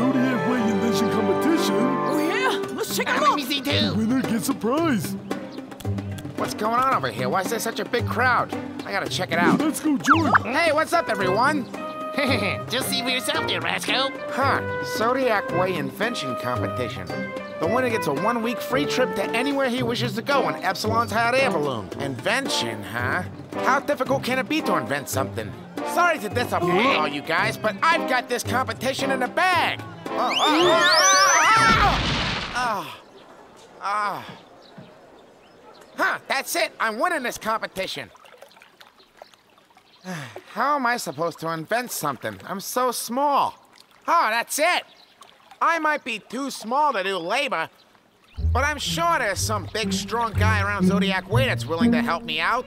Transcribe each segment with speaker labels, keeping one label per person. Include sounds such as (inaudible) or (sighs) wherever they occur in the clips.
Speaker 1: Zodiac Way Invention Competition. Oh,
Speaker 2: yeah. Let's check it out. Let me
Speaker 3: see,
Speaker 1: too. The winner gets a prize.
Speaker 4: What's going on over here? Why is there such a big crowd? I gotta check it out.
Speaker 1: Let's go, join.
Speaker 4: Hey, what's up, everyone? (laughs)
Speaker 3: Just see for yourself there, Rascal.
Speaker 4: Huh. Zodiac Way Invention Competition. The winner gets a one-week free trip to anywhere he wishes to go on Epsilon's hot air balloon. Invention, huh? How difficult can it be to invent something? Sorry to disappoint all you guys, but I've got this competition in the bag. Oh, oh, oh, oh. Huh, that's it. I'm winning this competition. (sighs) How am I supposed to invent something? I'm so small. Oh, that's it. I might be too small to do labor, but I'm sure there's some big, strong guy around Zodiac Way that's willing to help me out.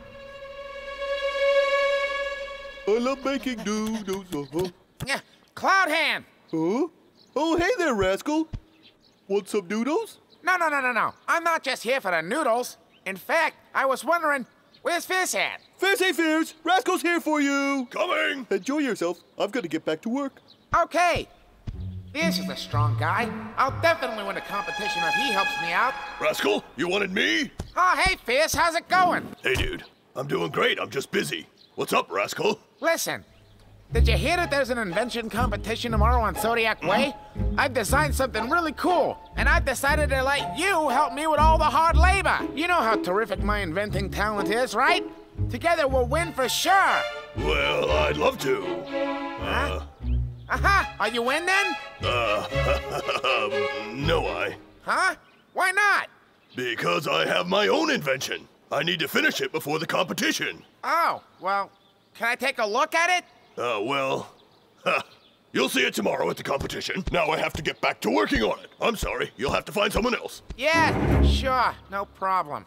Speaker 1: I love making doodles. Uh-huh.
Speaker 4: Yeah, Cloud Hand.
Speaker 1: Huh? Oh, hey there, rascal. Want some noodles?
Speaker 4: No, no, no, no, no. I'm not just here for the noodles. In fact, I was wondering, where's Fizz at?
Speaker 1: Fairs, hey, Fairs. Rascal's here for you.
Speaker 5: Coming!
Speaker 1: Enjoy yourself. I've got to get back to work.
Speaker 4: Okay. This is a strong guy. I'll definitely win a competition if he helps me out.
Speaker 5: Rascal, you wanted me?
Speaker 4: Oh, hey, Fizz, how's it going?
Speaker 5: Hey, dude. I'm doing great. I'm just busy. What's up, Rascal?
Speaker 4: Listen, did you hear that there's an invention competition tomorrow on Zodiac Way? I've designed something really cool, and I've decided to let you help me with all the hard labor. You know how terrific my inventing talent is, right? Together we'll win for sure.
Speaker 5: Well, I'd love to.
Speaker 4: Huh? Aha! Are you in then?
Speaker 5: Uh, (laughs) no, I.
Speaker 4: Huh? Why not?
Speaker 5: Because I have my own invention. I need to finish it before the competition.
Speaker 4: Oh, well, can I take a look at it?
Speaker 5: Uh, well, (laughs) huh. You'll see it tomorrow at the competition. Now I have to get back to working on it. I'm sorry. You'll have to find someone else.
Speaker 4: Yeah, sure, no problem.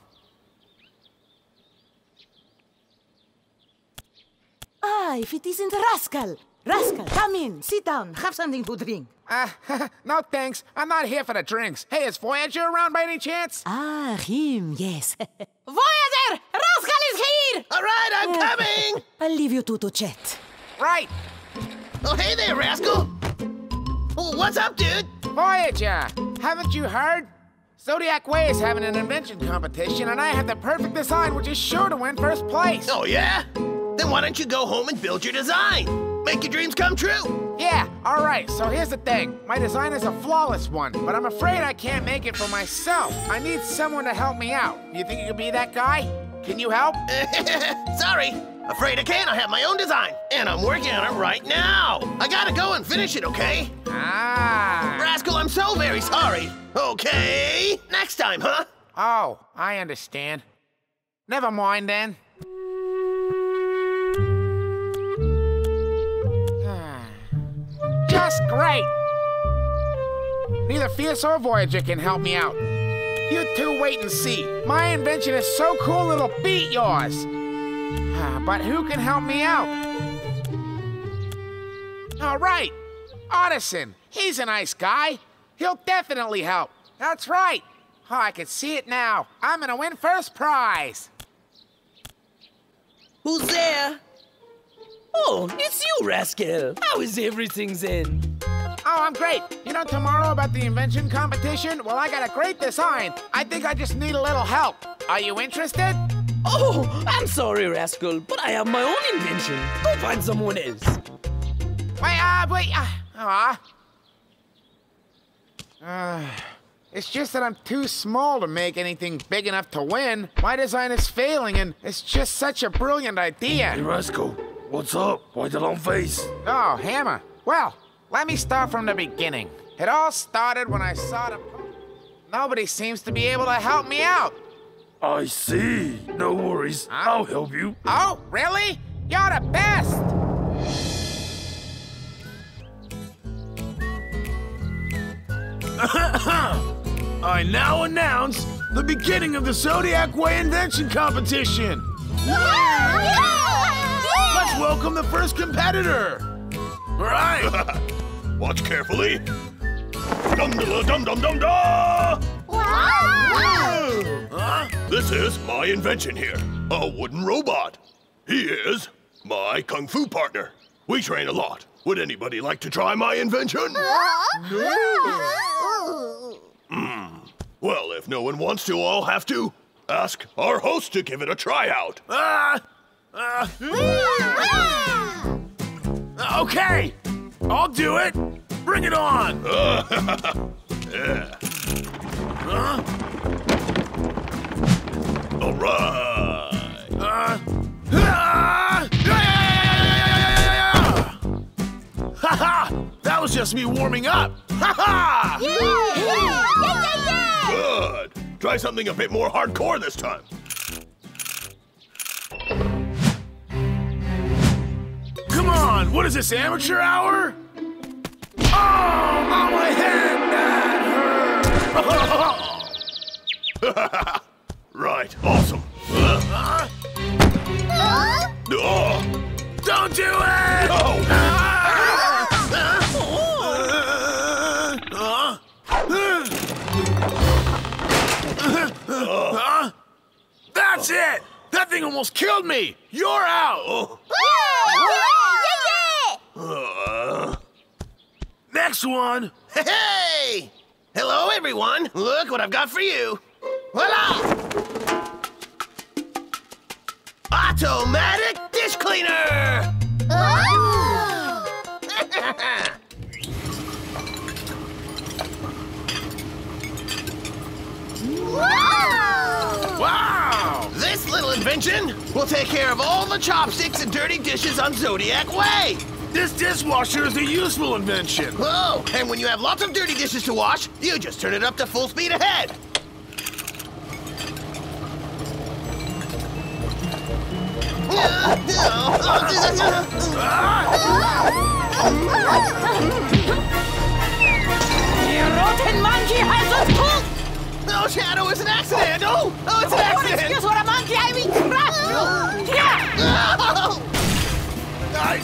Speaker 6: Ah, if it isn't Rascal! Rascal, come in, sit down, have something to drink.
Speaker 4: Uh, (laughs) no thanks. I'm not here for the drinks. Hey, is Voyager around by any chance?
Speaker 6: Ah, him, yes. (laughs)
Speaker 3: Voyager! Rascal is here! All right, I'm coming! (laughs)
Speaker 6: I'll leave you two to chat.
Speaker 4: Right.
Speaker 3: Oh, hey there, Rascal! Oh, what's up, dude?
Speaker 4: Voyager, haven't you heard? Zodiac Way is having an invention competition, and I have the perfect design, which is sure to win first place.
Speaker 3: Oh, yeah? Then why don't you go home and build your design? Make your dreams come true!
Speaker 4: Yeah, all right, so here's the thing. My design is a flawless one, but I'm afraid I can't make it for myself. I need someone to help me out. You think you could be that guy? Can you help? (laughs)
Speaker 3: Sorry. Afraid I can't. I have my own design. And I'm working on it right now. I gotta go and finish it, okay?
Speaker 4: Ah.
Speaker 3: Rascal, I'm so very sorry. Okay. Next time, huh?
Speaker 4: Oh, I understand. Never mind then. Great! Neither Fierce or Voyager can help me out. You two wait and see. My invention is so cool it'll beat yours. Ah, But who can help me out? All right, Otterson. He's a nice guy. He'll definitely help. That's right. Oh, I can see it now. I'm gonna win first prize.
Speaker 7: Who's there? Oh, it's you, Rascal. How is everything then?
Speaker 4: I'm great. You know tomorrow about the invention competition? Well, I got a great design. I think I just need a little help. Are you interested?
Speaker 7: Oh, I'm sorry, Rascal, but I have my own invention. Go find someone else.
Speaker 4: Wait, uh, wait, uh, ah. Uh, it's just that I'm too small to make anything big enough to win. My design is failing, and it's just such a brilliant
Speaker 5: Hey,
Speaker 4: idea.
Speaker 5: Rascal. What's up? Why the long face?
Speaker 4: Oh, Hammer. Well, let me start from the beginning. It all started when I saw the. Nobody seems to be able to help me out.
Speaker 5: I see. No worries.
Speaker 4: Huh?
Speaker 5: I'll help you.
Speaker 4: Oh, really? You're the best! (coughs)
Speaker 1: I now announce the beginning of the Zodiac Way Invention Competition. Let's welcome the first competitor. All right. (laughs)
Speaker 5: Watch carefully. Dum dum dum dum dum da!
Speaker 1: Huh?
Speaker 5: This is my invention here, a wooden robot. He is my kung fu partner. We train a lot. Would anybody like to try my invention? Well, if no one wants to, I'll have to ask our host to give it a tryout.
Speaker 1: Ah! Uh, okay! I'll do it! Bring it on! (laughs)
Speaker 5: All right.
Speaker 1: Uh, ah! Ha ha! That was just me warming up! Ha ha!
Speaker 5: Good. Try something a bit more hardcore this time.
Speaker 1: On! What is this, amateur hour? Oh, on my head! That hurt! (laughs)
Speaker 5: Right. Awesome. Uh, oh,
Speaker 1: Don't do it!
Speaker 5: no.
Speaker 1: Huh? That's it! That thing almost killed me! You're out!
Speaker 5: Uh,
Speaker 1: Next one!
Speaker 3: Hey! Hello, everyone. Look what I've got for you. Voila! Automatic dish cleaner!
Speaker 1: Wow!
Speaker 3: This little invention will take care of all the chopsticks and dirty dishes on Zodiac Way.
Speaker 1: This dishwasher is a useful invention.
Speaker 3: Oh, and when you have lots of dirty dishes to wash, you just turn it up to full speed ahead.
Speaker 6: The rotten monkey has us hooked!
Speaker 3: No, Shadow, it's an accident! Oh, oh, it's an
Speaker 6: What
Speaker 3: accident!
Speaker 6: excuse for a monkey? I will (laughs) car!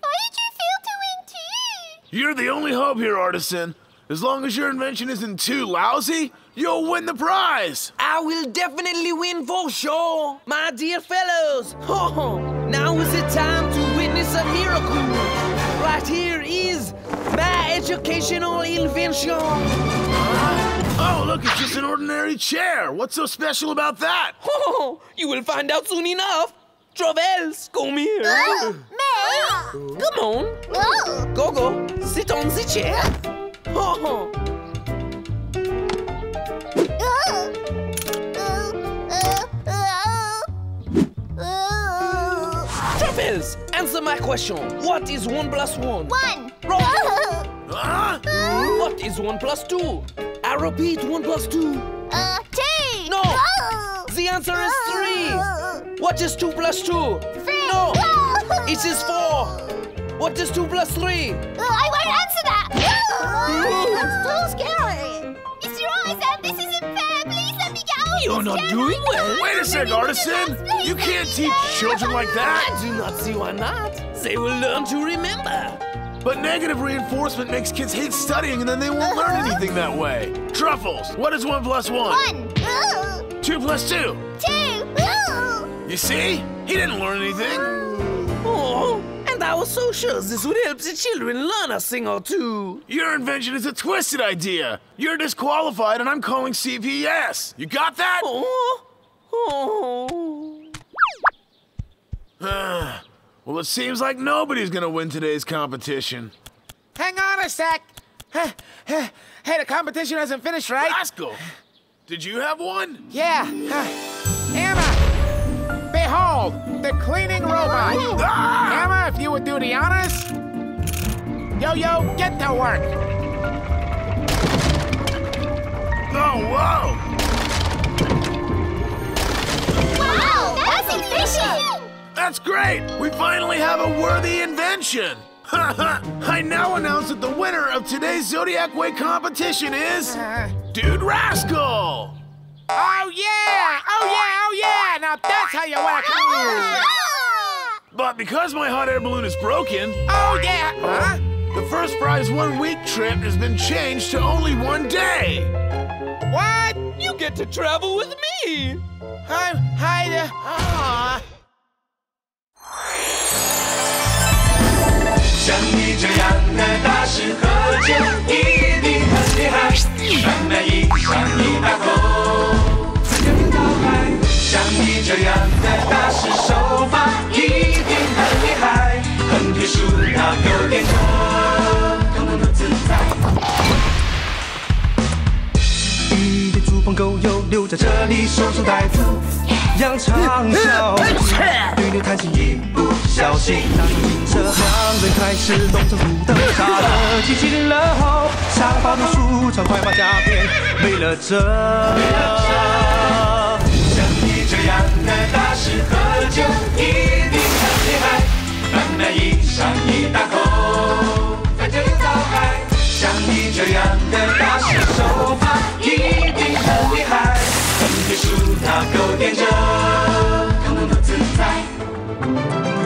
Speaker 8: Why did you fail to win too?
Speaker 1: you're the only hope here, artisan. As long as your invention isn't too lousy, you'll win the prize.
Speaker 7: I will definitely win for sure, my dear fellows. (laughs) Oh, now is the time to witness a miracle. Right here is my educational invention. Ah.
Speaker 1: Oh, look, it's just an ordinary chair. What's so special about that?
Speaker 7: Oh, (laughs) you will find out soon enough. Travels, come here.
Speaker 8: Me?
Speaker 7: Come on,
Speaker 8: Oh.
Speaker 7: go go, sit on the chair. Oh, Travels, answer my question. What is one plus one?
Speaker 8: One.
Speaker 7: Wrong. (laughs)
Speaker 1: Huh?
Speaker 7: What is one plus two? I repeat, one plus two.
Speaker 8: Uh, two.
Speaker 7: No.
Speaker 8: Oh.
Speaker 7: The answer is three. What is two plus two?
Speaker 8: Three.
Speaker 7: No.
Speaker 8: Oh.
Speaker 7: It is four. What is two plus three?
Speaker 8: Oh, I won't answer that. That's too scary. Mr. Isaac, this isn't fair. Please let me go.
Speaker 7: You're not doing well.
Speaker 1: Wait a sec, artisan. You can't teach children like that.
Speaker 7: I do not see why not. They will learn to remember.
Speaker 1: But negative reinforcement makes kids hate studying and then they won't learn uh-huh. anything that way. Truffles, what is one plus one?
Speaker 8: One. Ooh.
Speaker 1: Two plus two.
Speaker 8: Two. Ooh.
Speaker 1: You see? He didn't learn anything.
Speaker 7: Oh, and I was so sure this would help the children learn a thing or two.
Speaker 1: Your invention is a twisted idea. You're disqualified and I'm calling CPS. You got that?
Speaker 7: Oh, oh.
Speaker 1: It seems like nobody's gonna win today's competition.
Speaker 4: Hang on a sec. (sighs) Hey, the competition hasn't finished, right?
Speaker 1: Rascal, did you have one?
Speaker 4: Yeah. (sighs) Emma, behold, the cleaning robot.
Speaker 1: Ah!
Speaker 4: Emma, if you would do the honors. Yo, yo, get to work.
Speaker 8: That's
Speaker 1: great! We finally have a worthy invention! (laughs) I now announce that the winner of today's Zodiac Way competition is. Dude Rascal!
Speaker 4: Oh, yeah. Oh, yeah. Oh, yeah. Now that's how you want to
Speaker 8: Ah.
Speaker 1: But because my hot air balloon is broken,
Speaker 4: Oh, yeah. Huh?
Speaker 1: the first prize one week trip has been changed to only one day!
Speaker 4: What?
Speaker 7: You get to travel with me.
Speaker 4: I'm hide. Ah.
Speaker 9: 像你这样的大师喝酒一定很厉害，慢慢一上一大口，自由跳开。像你这样的大师手法一定很厉害，横撇竖捺勾点头，通通都自在。一点猪朋狗友留在这里，守株待兔，扬长啸。对牛弹琴一步小心，当你听着，两人开始动作，你的卡机器人了。后，想法都舒畅，快把家鞭。为了这，为了这，像你这样的大师，喝酒一定很厉害。慢慢饮上一大口，
Speaker 2: 翻江倒海。像
Speaker 9: 你这样的大
Speaker 2: 师，
Speaker 9: 手法一定很厉害。横撇竖捺勾点折，
Speaker 2: 看我多自在。